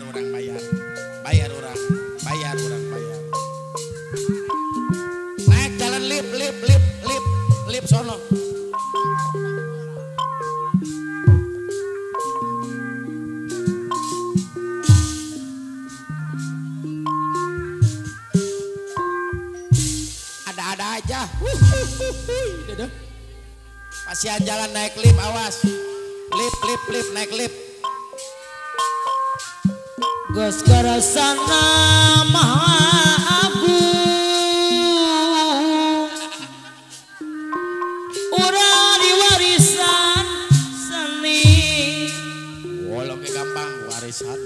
bayar orang bayar. Bayar orang bayar orang bayar. Naik jalan lip lip lip lip lip sono. Ada-ada aja. Pasian jalan naik lip awas. Lip lip lip naik lip Gus Karasana Maha Agung Urang di warisan seni. Ke gampang warisan.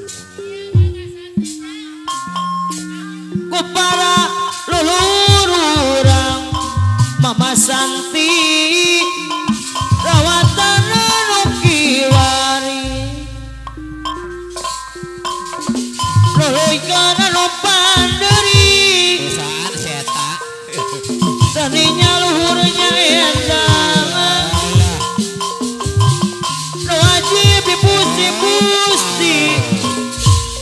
Ku para lulur urang Mama Santi saninya luhurnya endang no wajib dipusi-pusi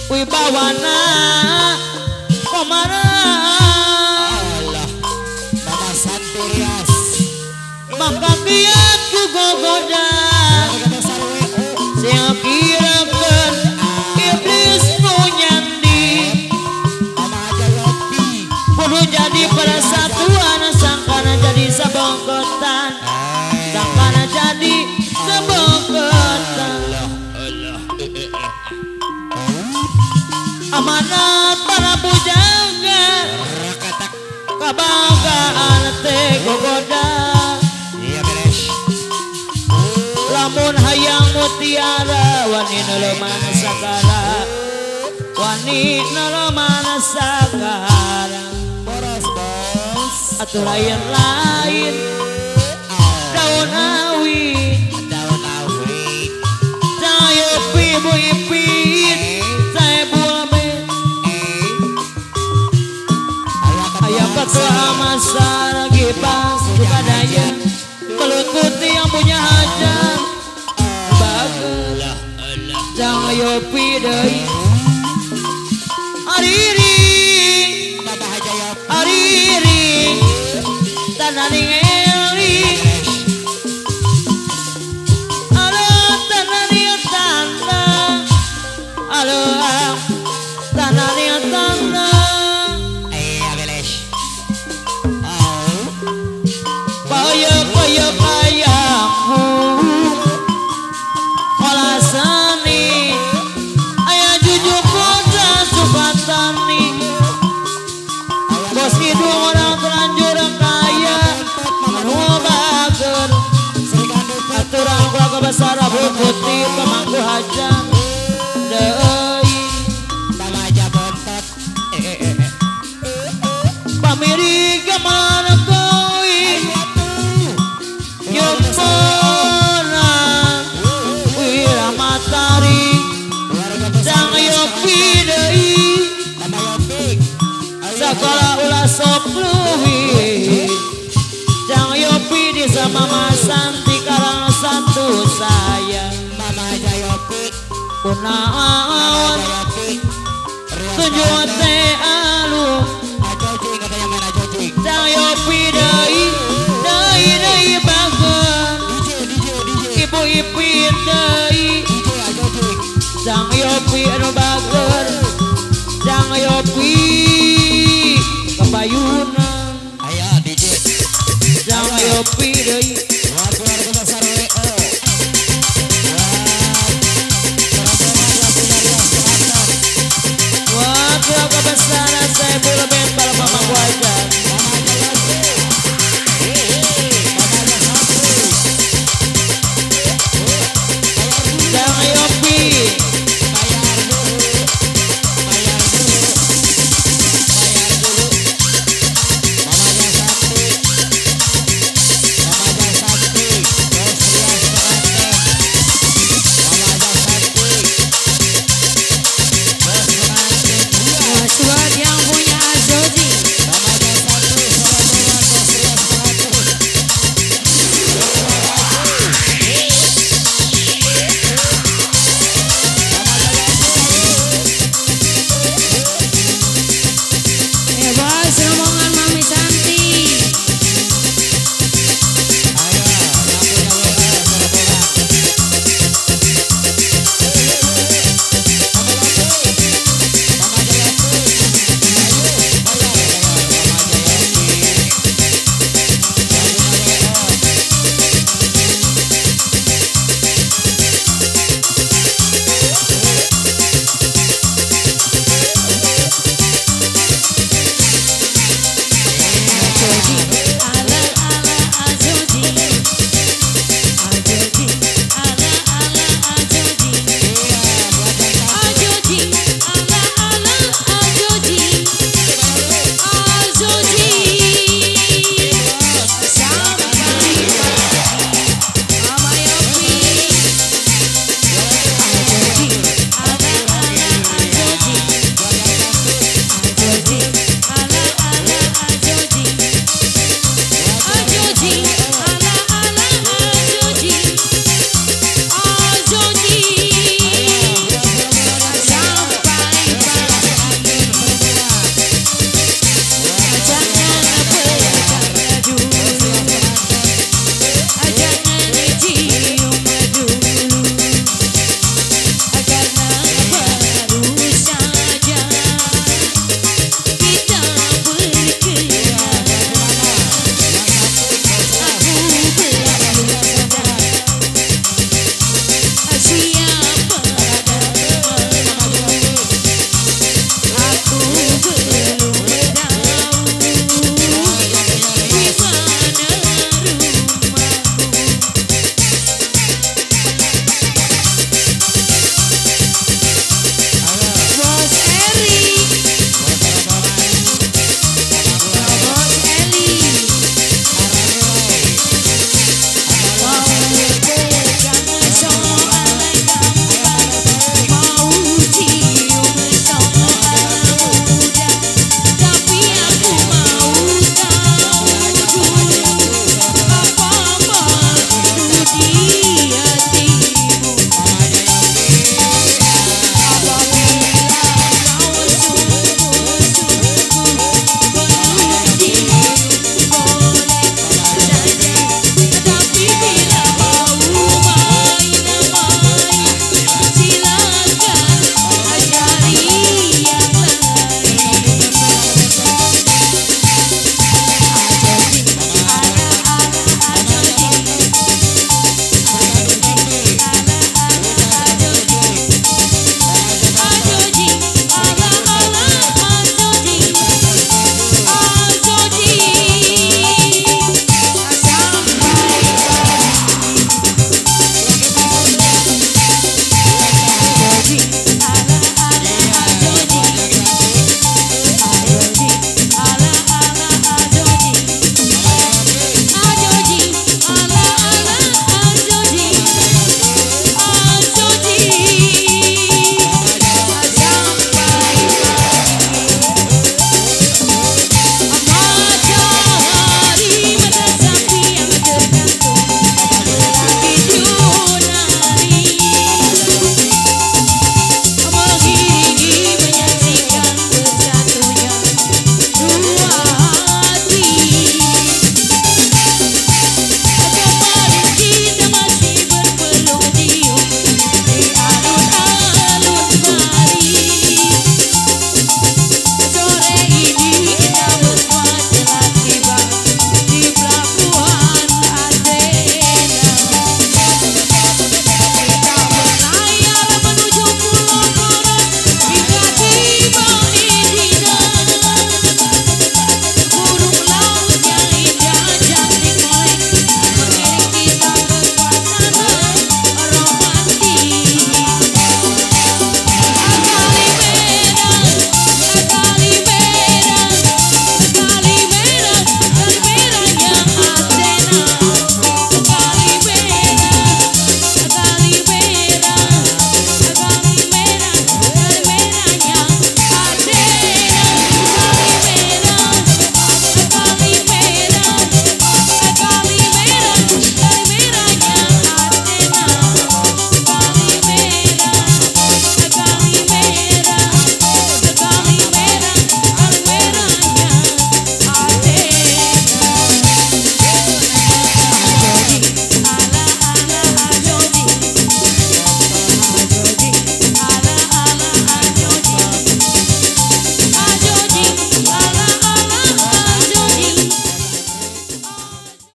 wibawana. Jadi sabongkotan Sangkana jadi sabongkotan Allah Allah amanat para pujaga. Rakatak kabanggaan teh gogoda Iya lamun hayang mutiara wani neleman sagala wani neleman sagala Boros bos atuh lain lain daun awi Daun awi saya ibu ipit saya buame Eh Ayam ketua masa lagi pas suka daya Melikuti yang punya hajat Bagus Jangan yopi deh Ariri nada Aturan keluarga besar Abu putih pemangku hajat Dei Mama aja bontot Eh eh eh. Eh Pamiri ke mana koi? Yumpona Wira besar Jangan yopi Yopi Sekolah ulah sok luwi Jangan yopi di sama Mas Yopi Tunjuk teh alu Ajojing katanya main ajojing Jangan yopi bager DJ DJ DJ Ibu ipin ajojing Jangan yopi anu bager Jangan yopi DJ Jangan yopi dei